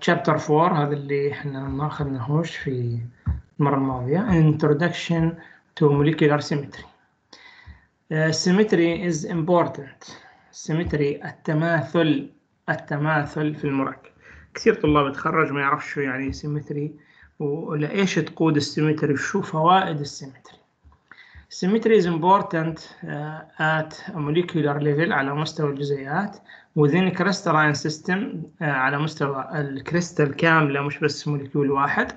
chapter 4 هذا اللي إحنا ما أخذناهوش في المرة الماضية. Introduction to molecular symmetry. uh, symmetry is important. Symmetry التماثل التماثل في المركب كثير طلاب يتخرج ما يعرفش شو يعني symmetry ولا إيش تقود ال symmetry وشو فوائد ال symmetry Symmetry is important uh, at a molecular level على مستوى الجزيئات. Crystalline system uh, على مستوى الكريستال كاملة مش بس موليكيول واحد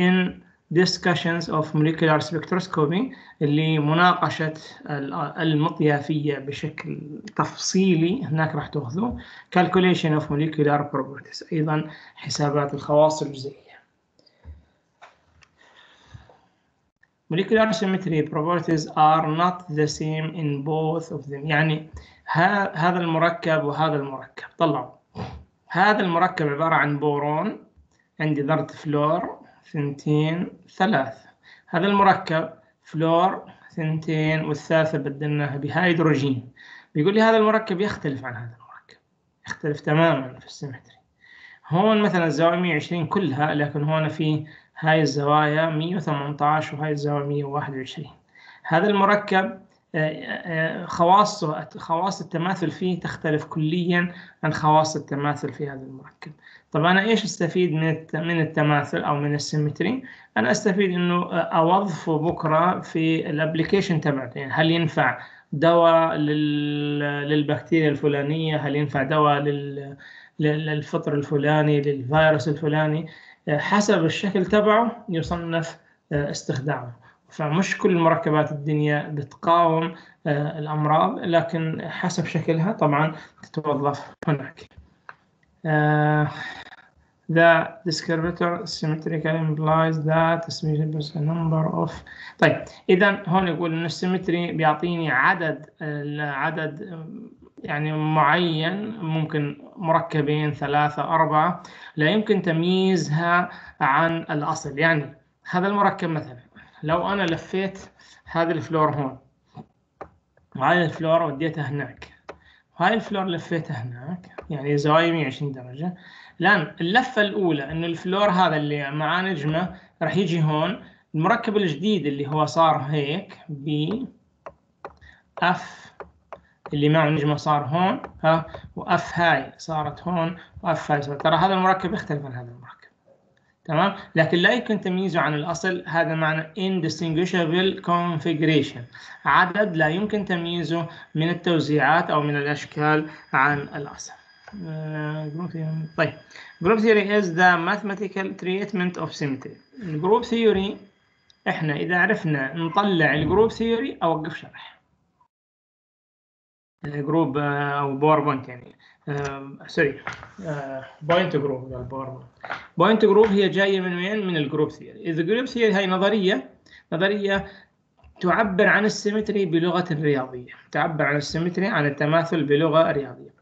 in discussions of molecular spectroscopy اللي مناقشة المطيافية بشكل تفصيلي هناك راح تاخذوه calculation of molecular properties أيضا حسابات الخواص الجزيئية molecular symmetry properties are not the same in both of them يعني هذا المركب وهذا المركب. طلعوا. هذا المركب عبارة عن بورون عندي ذرة فلور ثنتين ثلاثة هذا المركب فلور ثنتين والثالثة بدلناها بهيدروجين. بيقول لي هذا المركب يختلف عن هذا المركب. يختلف تماما في ال symmetry. هون مثلا الزاوية 120 كلها لكن هون في هاي الزوايا 118 وهاي الزاوية 121 هذا المركب خواصه خواص التماثل فيه تختلف كليا عن خواص التماثل في هذا المركب. طب أنا إيش أستفيد من من التماثل أو من ال symmetry؟ أنا أستفيد إنه اوظفه بكرة في ال application تبعته يعني هل ينفع دواء للبكتيريا الفلانية؟ هل ينفع دواء للفطر الفلاني للفيروس الفلاني؟ حسب الشكل تبعه يصنف استخدامه. فمش كل مركبات الدنيا بتقاوم الأمراض لكن حسب شكلها طبعا تتوظف هناك. The descriptor symmetrical implies that a number of. طيب إذا هون يقول إن السيمتري بيعطيني عدد عدد يعني معين ممكن مركبين ثلاثة أربعة لا يمكن تمييزها عن الأصل. يعني هذا المركب مثلا لو أنا لفيت هذا الفلور هون. وهاي الفلور وديتها هناك. وهاي الفلور لفيتها هناك يعني زوايا 120 درجة. الآن اللفة الأولى إنه الفلور هذا اللي معاه نجمة راح يجي هون المركب الجديد اللي هو صار هيك BF اللي معه نجمة صار هون ها و F هاي صارت هون و F هاي صارت. ترى هذا المركب يختلف عن هذا المركب. تمام؟ لكن لا يمكن تمييزه عن الأصل هذا معنى indistinguishable configuration. عدد لا يمكن تمييزه من التوزيعات أو من الأشكال عن الأصل. طيب. Group theory is the mathematical treatment of symmetry. ال group theory إحنا إذا عرفنا نطلع ال group theory أوقف شرح. group أو PowerPoint يعني. sorry point group قال PowerPoint point group هي جاية من وين؟ من ال group theory group theory هي نظرية نظرية تعبر عن ال symmetry بلغة رياضية. تعبر عن ال symmetry عن التماثل بلغة رياضية.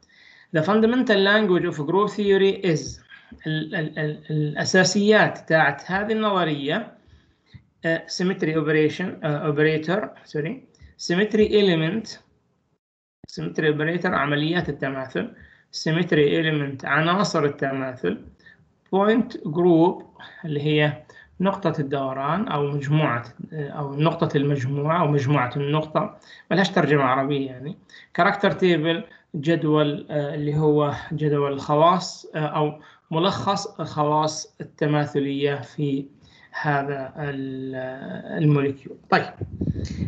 The fundamental language of group theory is ال ال ال الأساسيات تاعت هذه النظرية uh, symmetry operation uh, operator sorry symmetry element symmetry operator عمليات التماثل. Symmetry element عناصر التماثل. Point group اللي هي نقطة الدوران أو مجموعة أو نقطة المجموعة أو مجموعة النقطة. ملهاش ترجمة عربية يعني. character table جدول اللي هو جدول الخواص أو ملخص الخواص التماثلية في هذا ال molecule. طيب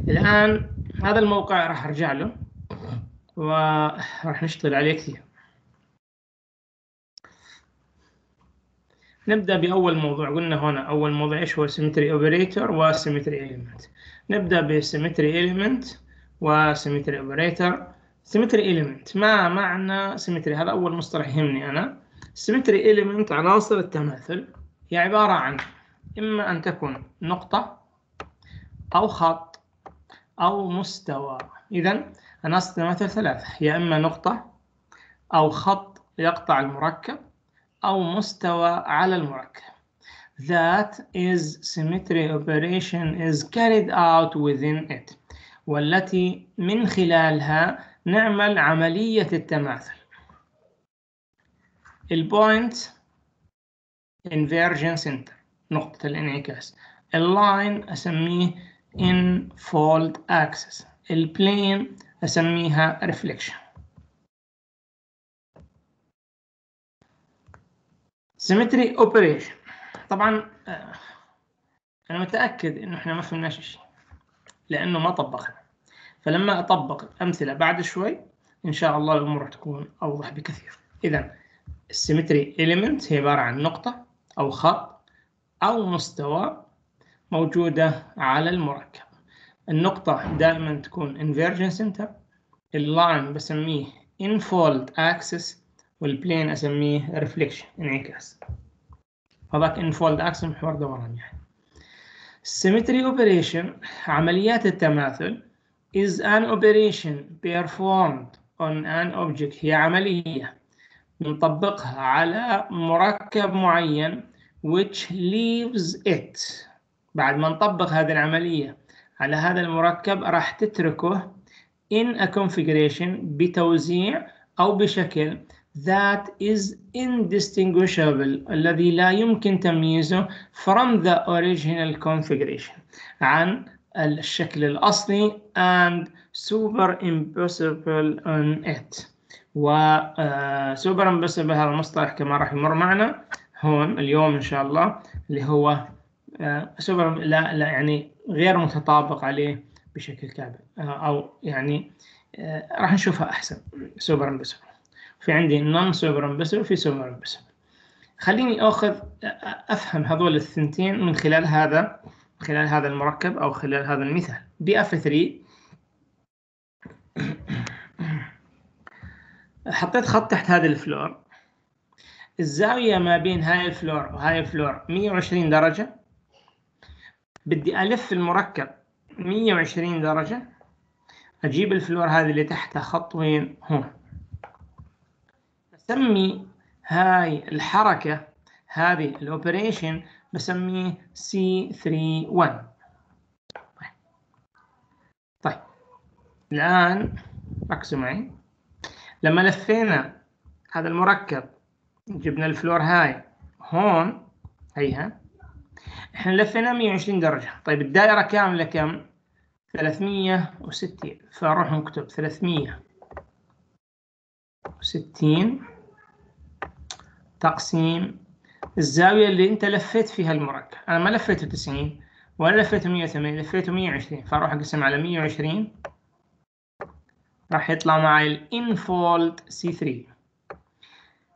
الآن هذا الموقع راح أرجع له. وراح نشتغل عليه كثير. نبدأ بأول موضوع. قلنا هنا أول موضوع إيش هو symmetry operator و symmetry element نبدأ ب symmetry element و symmetry operator symmetry element ما معنى symmetry هذا أول مصطلح يهمني أنا. symmetry element عناصر التماثل. هي عبارة عن إما أن تكون نقطة أو خط أو مستوى. إذا عناصر التماثل ثلاثة يا إما نقطة أو خط يقطع المركب أو مستوى على المركب. That is symmetry operation is carried out within it. والتي من خلالها نعمل عملية التماثل. ال point inversion center نقطة الانعكاس. ال line أسميه n-fold axis. ال plane أسميها reflection. Symmetry operation. طبعا آه، أنا متأكد إنه إحنا ما فهمناش شيء لأنه ما طبقنا. فلما أطبق أمثلة بعد شوي إن شاء الله الأمور تكون أوضح بكثير. إذا ال symmetry element هي عبارة عن نقطة أو خط أو مستوى موجودة على المركب. النقطة دائما تكون inversion center ال line بسميه n-fold axis وال plane أسميه reflection انعكاس هذاك n-fold axis محور دوران يعني. Symmetry operation عمليات التماثل is an operation performed on an object هي عملية. نطبقها على مركب معين which leaves it. بعد ما نطبق هذه العملية على هذا المركب راح تتركه in a configuration بتوزيع أو بشكل that is indistinguishable الذي لا يمكن تمييزه from the original configuration عن الشكل الأصلي and superimposable on it. و uh, superimposable هذا المصطلح كما راح يمر معنا هون اليوم إن شاء الله اللي هو سوبر لا لا يعني غير متطابق عليه بشكل كامل. أو يعني راح نشوفها أحسن. superimposable في عندي non superimposable وفي superimposable خليني أخذ أفهم هذول الثنتين من خلال هذا من خلال هذا المركب أو خلال هذا المثال. BF 3 حطيت خط تحت هذا الفلور. الزاوية ما بين هاي الفلور وهاي الفلور 120 درجة. بدي ألف المركب 120 درجة أجيب الفلور هذه اللي تحتها خط وين؟ هون. بسمي هاي الحركة هذه ال operation بسميه C31 طيب طيب الآن ركزوا معي. لما لفينا هذا المركب جبنا الفلور هاي هون هيها. إحنا لفينا 120 درجة. طيب الدائرة كاملة كم 360 فنروح نكتب 360 تقسيم الزاوية اللي أنت لفيت فيها المركب. أنا ما لفيته 90 ولا لفيته 180 لفيته 120 فأروح أقسم على 120 راح يطلع معي ال n-fold C 3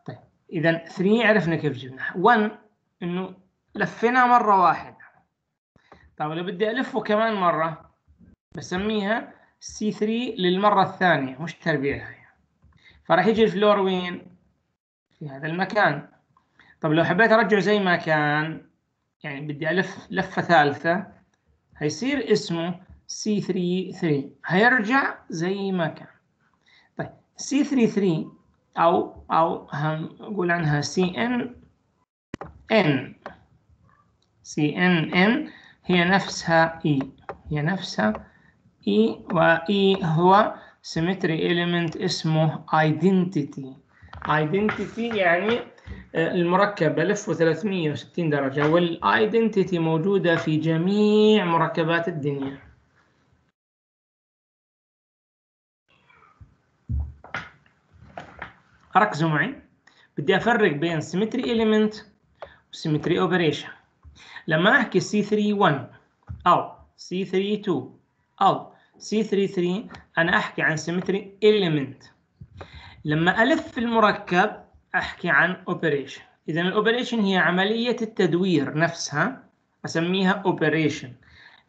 طيب اذا 3 عرفنا كيف جبناها. 1 إنه لفينا مرة واحدة. طيب لو بدي ألفه كمان مرة بسميها C 3 للمرة الثانية مش تربيع فراح يجي الفلور وين؟ في هذا المكان. طب لو حبيت أرجعه زي ما كان يعني بدي ألف لفة ثالثة هيصير اسمه C 3 3 هيرجع زي ما كان. طيب C 3 3 أو أو هنقول عنها ان C n n هي نفسها E. هي نفسها E و E هو symmetry element اسمه identity. identity يعني المركب بلفه 360 درجة وال identity موجودة في جميع مركبات الدنيا. ركزوا معي. بدي أفرق بين symmetry element و symmetry operation. لما أحكي C31 أو C32 أو C33 أنا أحكي عن symmetry element. لما ألف المركب أحكي عن operation. اذا الاوبريشن هي عملية التدوير نفسها أسميها operation.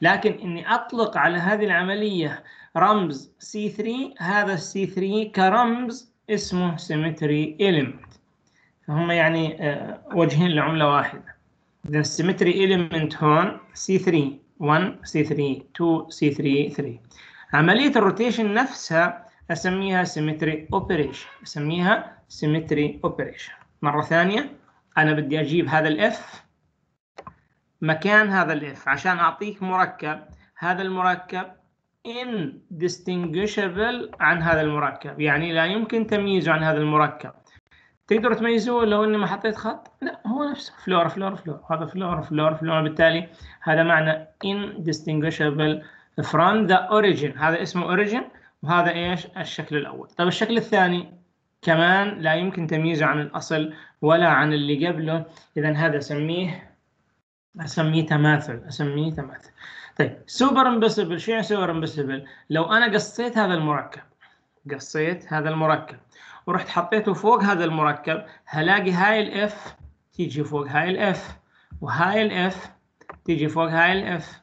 لكن إني أطلق على هذه العملية رمز C3 هذا C3 كرمز اسمه symmetry element. فهم يعني آه، وجهين لعملة واحدة. Then symmetry element هون C3 1 C3 2 C3 3 عملية ال rotation نفسها أسميها symmetry operation. أسميها symmetry operation. مرة ثانية أنا بدي أجيب هذا ال F مكان هذا ال F عشان أعطيك مركب هذا المركب indistinguishable عن هذا المركب. يعني لا يمكن تمييزه عن هذا المركب. تقدروا تميزوه لو إني ما حطيت خط؟ لا هو نفسه. فلورا فلورا فلورا. هذا فلورا فلورا فلورا. بالتالي هذا معنى indistinguishable from the origin. هذا اسمه origin وهذا إيش؟ الشكل الأول. طيب الشكل الثاني كمان لا يمكن تمييزه عن الأصل ولا عن اللي قبله. اذا هذا أسميه أسميه تماثل أسميه تماثل. طيب superimposable شو يعني superimposable لو أنا قصيت هذا المركب قصيت هذا المركب. ورحت حطيته فوق هذا المركب هلاقي هاي ال F تيجي فوق هاي ال F وهاي ال F تيجي فوق هاي ال F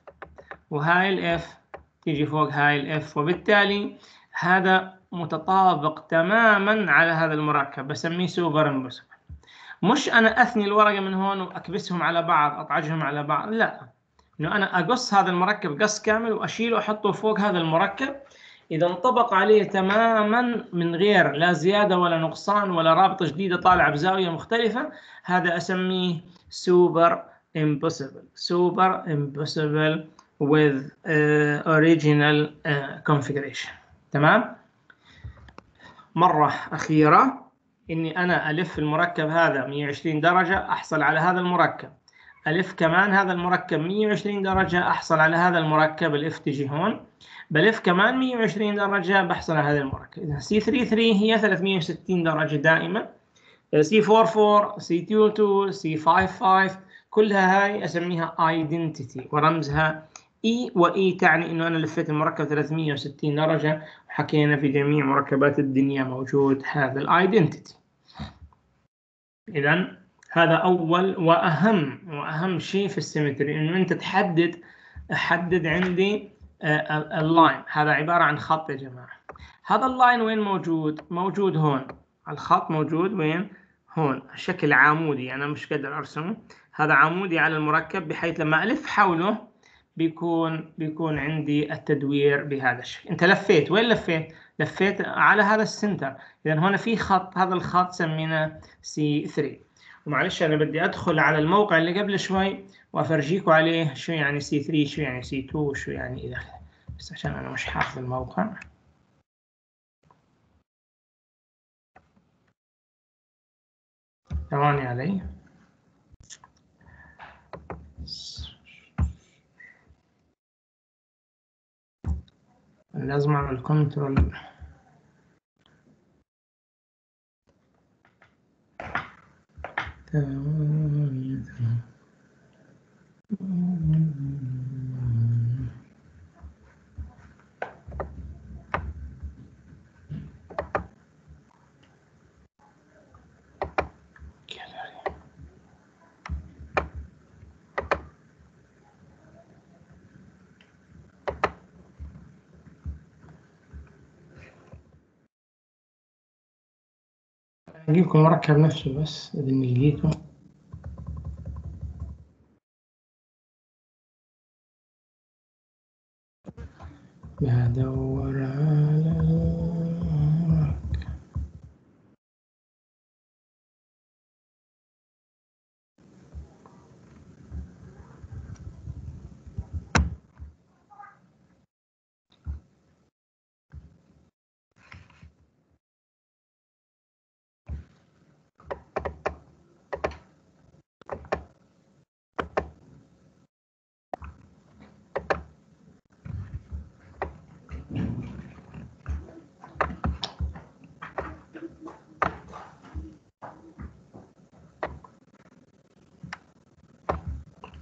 وهاي ال F تيجي فوق هاي ال F وبالتالي هذا متطابق تماما على هذا المركب بسميه superimposable مش أنا أثني الورقة من هون وأكبسهم على بعض أطعجهم على بعض لا. إنه أنا أقص هذا المركب قص كامل وأشيله وأحطه فوق هذا المركب إذا انطبق عليه تماما من غير لا زيادة ولا نقصان ولا رابطة جديدة طالعة بزاوية مختلفة هذا أسميه سوبر impossible. Super impossible with uh, original uh, configuration. تمام؟ مرة أخيرة إني أنا ألف المركب هذا 120 درجة أحصل على هذا المركب. ألف كمان هذا المركب 120 درجة أحصل على هذا المركب الإف تجي هون. بلف كمان 120 درجة بحصل على هذا المركب. إذا C 33 هي 360 درجة دائما. سي 44 سي 22 سي 55 كلها هاي أسميها identity ورمزها E و E تعني إنه أنا لفيت المركب 360 درجة. وحكينا في جميع مركبات الدنيا موجود هذا ال identity إذا هذا أول وأهم وأهم شيء في ال symmetry إنه أنت تحدد أحدد عندي ال line. هذا عبارة عن خط يا جماعة. هذا ال line وين موجود؟ موجود هون. الخط موجود وين؟ هون. شكل عمودي أنا مش قادر أرسمه. هذا عمودي على المركب بحيث لما ألف حوله بيكون بيكون عندي التدوير بهذا الشكل. أنت لفيت. وين لفيت؟ لفيت على هذا ال center. اذا هنا في خط هذا الخط سميناه C 3 ومعلش أنا بدي أدخل على الموقع اللي قبل شوي وافرجيكم عليه شو يعني C3 شو يعني C2 شو يعني إلى آخره. بس عشان أنا مش حافظ الموقع. ثواني علي. لازم أعمل control Tahu. أجيب لكم المركب نفسه بس اني لقيته بدور على المركب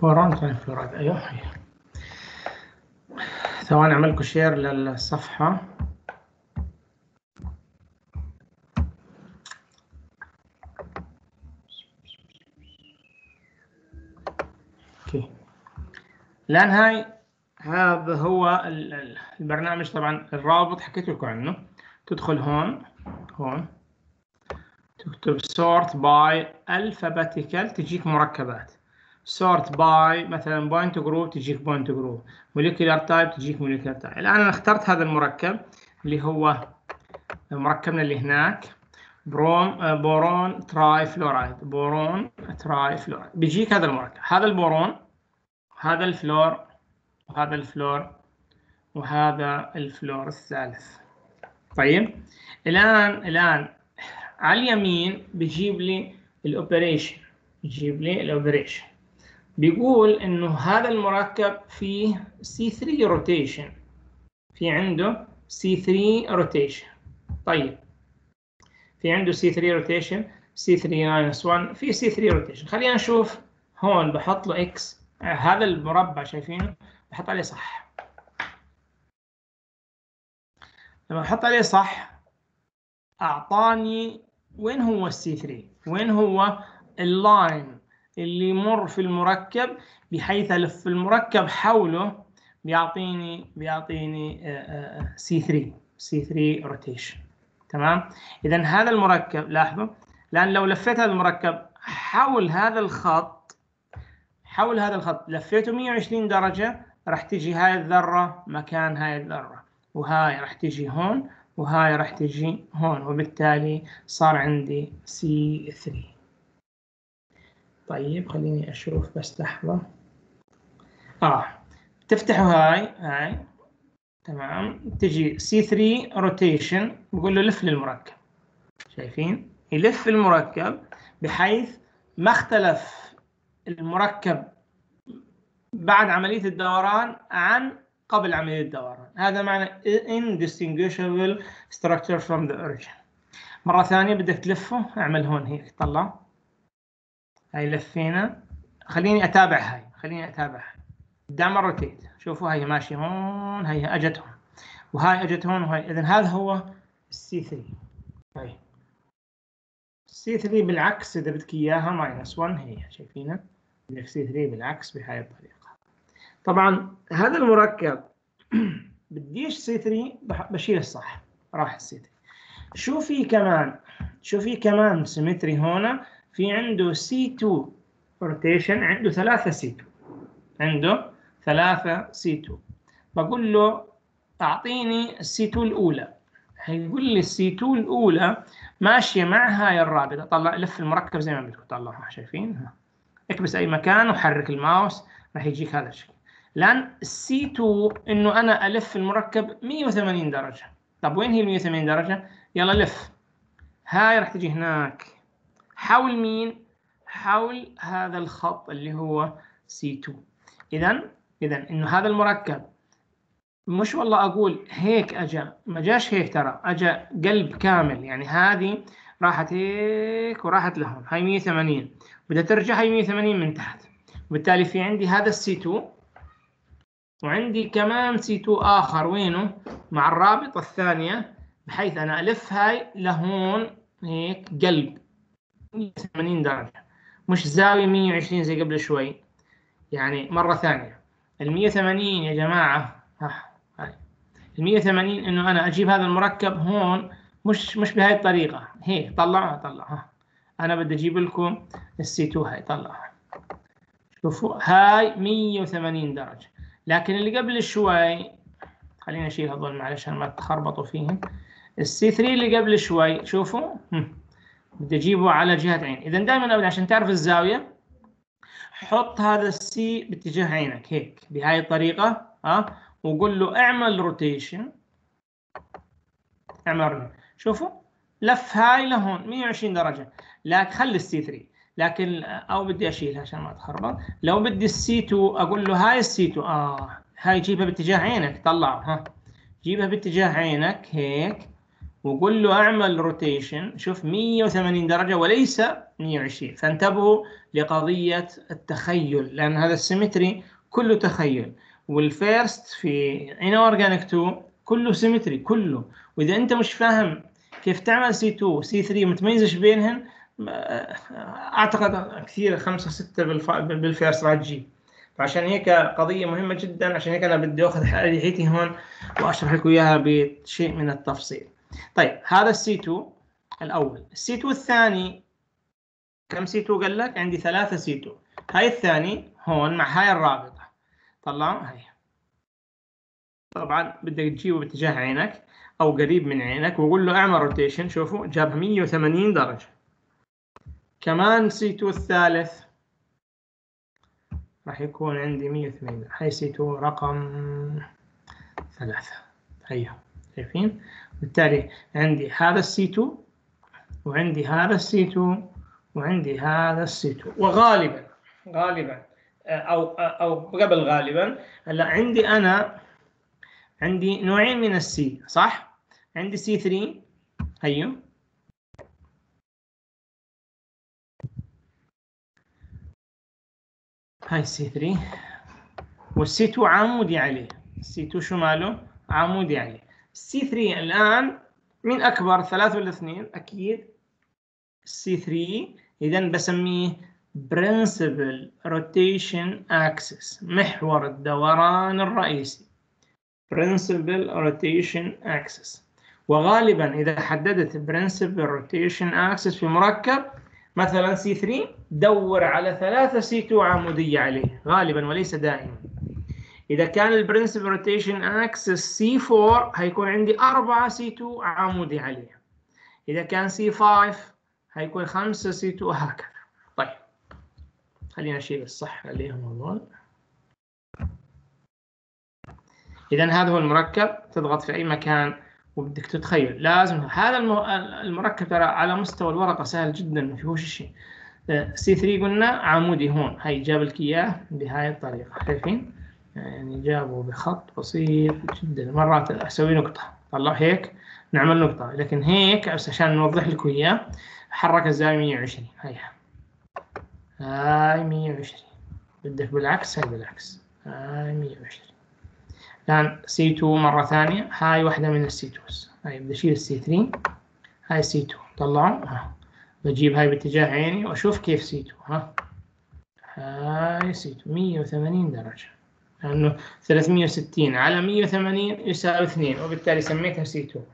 boron fluoride أيوه ثواني أعمل لكم share للصفحة. okay. الآن هاي هذا هو البرنامج طبعا الرابط حكيت لكم عنه. تدخل هون هون. تكتب sort by alphabetical تجيك مركبات. Sort by مثلا point group تجيك point group. molecular type تجيك molecular type. الآن أنا اخترت هذا المركب اللي هو مركبنا اللي هناك. بروم boron trifluoride boron trifluoride بيجيك هذا المركب. هذا ال boron هذا الفلور وهذا الفلور وهذا الفلور الثالث. طيب. الآن الآن على اليمين بيجيب لي ال operation بيجيب لي ال operation بيقول إنه هذا المركب فيه C3 rotation في عنده C3 rotation طيب. في عنده C3 rotation C3 minus 1 في C3 rotation خلينا نشوف. هون بحط له X. هذا المربع شايفينه؟ بحط عليه صح. لما بحط عليه صح أعطاني وين هو ال C3 وين هو ال line اللي يمر في المركب بحيث الف المركب حوله بيعطيني بيعطيني C3 C3 rotation تمام؟ اذا هذا المركب لاحظوا لأن لو لفيت هذا المركب حول هذا الخط حول هذا الخط لفيته 120 درجة راح تجي هاي الذرة مكان هاي الذرة. وهاي راح تجي هون وهاي راح تجي هون وبالتالي صار عندي C3 طيب خليني أشوف بس لحظة. آه تفتحوا هاي هاي. تمام. تجي C3 rotation بقول له لف للمركب. شايفين؟ يلف المركب بحيث ما اختلف المركب بعد عملية الدوران عن قبل عملية الدوران. هذا معنى indistinguishable structure from the origin. مرة ثانية بدك تلفه اعمل هون هيك طلع. هاي لفينا. خليني أتابع هاي خليني أتابع دعم rotate شوفوا هاي ماشية هون هاي أجت هون. وهاي أجت هون وهاي. اذا هذا هو ال C3 هاي. ال C3 بالعكس إذا بدك إياها minus 1 هي شايفينها بدك C3 بالعكس بهاي الطريقة. طبعا هذا المركب بديش C3 بشيل الصح. راح ال C3 شو في كمان؟ شو في كمان symmetry هنا في عنده C2 rotation عنده ثلاثة C2 عنده ثلاثة C2 بقول له أعطيني ال C2 الأولى. هيقول لي ال C2 الأولى ماشية مع هاي الرابطة. طلع لف المركب زي ما بدكم طلعها شايفين اكبس أي مكان وحرك الماوس. راح يجيك هذا الشكل. لأن ال C2 إنه أنا ألف المركب 180 درجة. طب وين هي ال 180 درجة؟ يلا لف. هاي راح تجي هناك. حول مين؟ حول هذا الخط اللي هو C2 اذا اذا إنه هذا المركب مش والله أقول هيك أجا ما جاش هيك ترى أجا قلب كامل. يعني هذه راحت هيك وراحت لهون هاي 180 بدها ترجع هاي 180 من تحت. وبالتالي في عندي هذا ال C2 وعندي كمان C2 آخر وينه؟ مع الرابطة الثانية بحيث أنا ألف هاي لهون هيك قلب. 180 درجة. مش زاوية 120 زي قبل شوي. يعني مرة ثانية. ال 180 يا جماعة. ها هاي. ال 180 إنه أنا أجيب هذا المركب هون مش مش بهاي الطريقة. هيك طلعها طلعها أنا بدي أجيب لكم السي 2 هاي طلعها شوفوا هاي 180 درجة. لكن اللي قبل شوي خلينا نشيل هذول معلش عشان ما تخربطوا فيهم. ال C3 اللي قبل شوي شوفوا. بدي أجيبه على جهة عين اذا دائما ابدا عشان تعرف الزاوية حط هذا ال C باتجاه عينك هيك بهاي الطريقة ها وقول له اعمل rotation اعمل شوفوا لف هاي لهون 120 درجة. لكن خلي ال C3 لكن أو بدي أشيلها عشان ما تخربط لو بدي ال C2 أقول له هاي ال C2 آه هاي جيبها باتجاه عينك طلعها ها؟ جيبها باتجاه عينك هيك. وقول له اعمل rotation شوف 180 درجة وليس 120 فانتبهوا لقضية التخيل لأن هذا ال symmetry كله تخيل. وال first في inorganic 2 كله symmetry كله. وإذا أنت مش فاهم كيف تعمل C2 C3 متميزش بينهن أعتقد كثير خمسة ستة بال first راح تجي. فعشان هيك قضية مهمة جدا عشان هيك أنا بدي أخذ اريحيتي هون وأشرح لكم إياها بشيء من التفصيل. طيب هذا ال C2 الأول، ال C2 الثاني كم C2 قال لك؟ عندي ثلاثة C2 هاي الثاني هون مع هاي الرابطة. طلعوا هاي. طبعا بدك تجيبه باتجاه عينك أو قريب من عينك وقول له اعمل rotation شوفوا جابها 180 درجة. كمان C2 الثالث راح يكون عندي 180 هاي C2 رقم ثلاثة. هيا. شايفين؟ بالتالي عندي هذا السي 2 وعندي هذا السي 2 وعندي هذا السي 2 وغالبا غالبا أو أو قبل غالبا هلا عندي أنا عندي نوعين من ال C صح؟ عندي سي 3 هيو هاي سي 3 والسي 2 عمودي عليه. ال C2 شو ماله؟ عمودي عليه. ال C3 الآن مين أكبر؟ ثلاثة ولا اثنين؟ أكيد ال C3 اذا بسميه principal rotation axis محور الدوران الرئيسي. principal rotation axis. وغالبا إذا حددت principal rotation axis في مركب مثلا C3 دور على ثلاثة C2 عمودية عليه. غالبا وليس دائما. إذا كان ال principal rotation axis C4 هيكون عندي أربعة C2 عمودي عليه إذا كان C5 هيكون خمسة C2 وهكذا طيب. خلينا نشيل الصح عليهم هذول. اذا هذا هو المركب تضغط في أي مكان وبدك تتخيل. لازم هذا المركب ترى على مستوى الورقة سهل جدا ما فيهوش شيء. سي 3 قلنا عمودي هون. هي جاب لك إياه بهاي الطريقة. شايفين يعني جابوا بخط بسيط جدا. مرات أسوي نقطة طلع هيك نعمل نقطة. لكن هيك بس عشان نوضح لكم إياه حرك الزاوية 120 هيها هاي. 120 بدك بالعكس هاي بالعكس. هاي 120 الآن C2 مرة ثانية. هاي واحدة من ال C2 هاي بدي أشيل السي 3 هاي سي 2 طلعوا. ها. بجيب هاي باتجاه عيني وأشوف كيف سي 2 ها. هاي سي 2 180 درجة. لأنه 360 على 180 يساوي 2 وبالتالي سميتها C2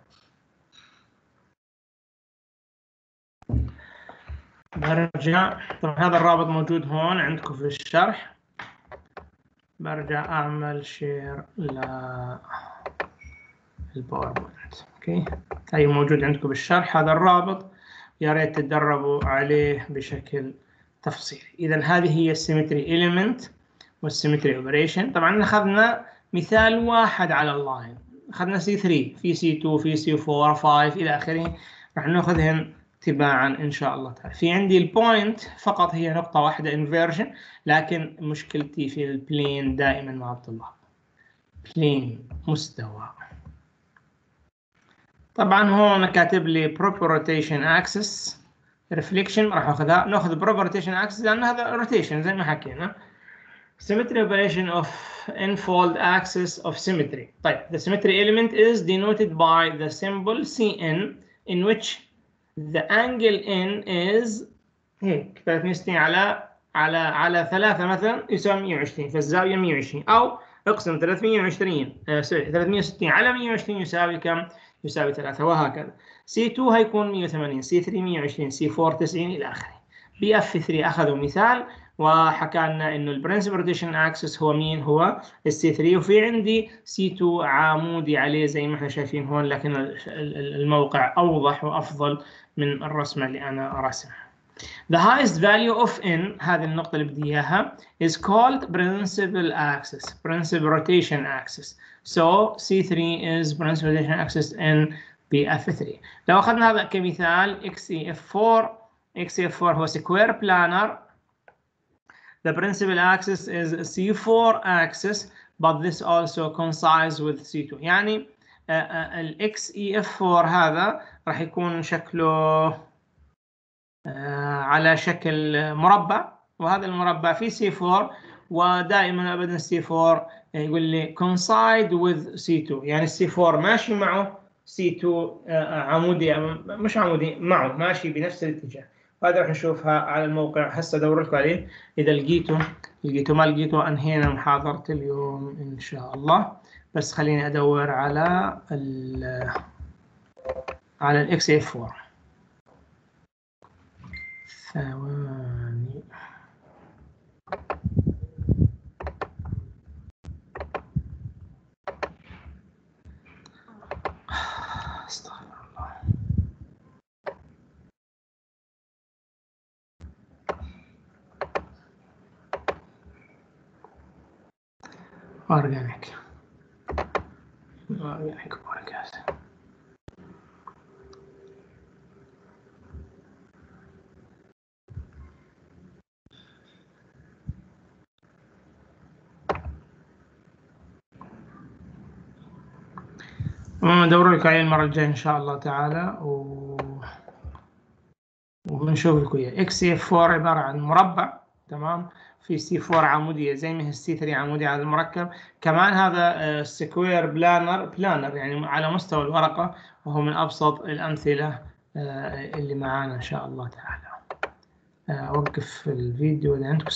برجع طبعا هذا الرابط موجود هون عندكم في الشرح. برجع أعمل share لل PowerPoint okay؟ هي موجود عندكم بالشرح هذا الرابط. يا ريت تتدربوا عليه بشكل تفصيلي. اذا هذه هي ال symmetry element وال symmetry operation طبعا أخذنا مثال واحد على ال line. أخذنا سي 3 في سي 2 في سي 4 5 إلى آخره. راح ناخذهم تباعا إن شاء الله تعالى. في عندي ال point فقط هي نقطة واحدة inversion لكن مشكلتي في ال plane دائما مع الطلاب plane مستوى. طبعا هون كاتب لي proper rotation axis reflection راح أخذها. نأخذ proper rotation axis لأن هذا rotation زي ما حكينا. Symmetry operation of n-fold axis of symmetry طيب the symmetry element is denoted by the symbol Cn in which the angle in is هيك 360 على على على 3 مثلا يساوي 120 فالزاويه 120 أو اقسم 320 آه 360 على 120 يساوي كم؟ يساوي 3 وهكذا C2 هيكون 180 C3 120 C4 90 إلى اخره BF3 اخذوا مثال وحكى لنا إنه ال principal rotation axis هو مين؟ هو ال C3 وفي عندي C2 عمودي عليه زي ما إحنا شايفين هون لكن الموقع أوضح وأفضل من الرسمة اللي أنا راسمها. The highest value of n هذه النقطة اللي بدي إياها is called principal axis principal rotation axis so C3 is principal rotation axis in BF3 لو أخذنا هذا كمثال XEF4 XEF4 هو square planar the principal axis is C4 axis but this also coincides with C2 يعني ال XEF4 هذا راح يكون شكله على شكل مربع. وهذا المربع فيه C4 ودائما ابدا C4 يقول لي coincide with C2 يعني C4 ماشي معه C2 عمودي مش عمودي معه ماشي بنفس الاتجاه. وهذا راح نشوفها على الموقع. هسه أدور لكم عليه. إذا لقيته لقيته ما لقيته أنهينا محاضرة اليوم إن شاء الله. بس خليني أدور على ال على الاكس اف 4 organic organic podcast دور ندور عليه المرة الجاية إن شاء الله تعالى و... وبنشوف الكوية XF4 عبارة عن مربع. تمام؟ في سي 4 عمودية زي ما هي سي 3 عمودية على المركب. كمان هذا square planar planar يعني على مستوى الورقة وهو من أبسط الأمثلة اللي معانا إن شاء الله تعالى. أوقف الفيديو إذا عندكم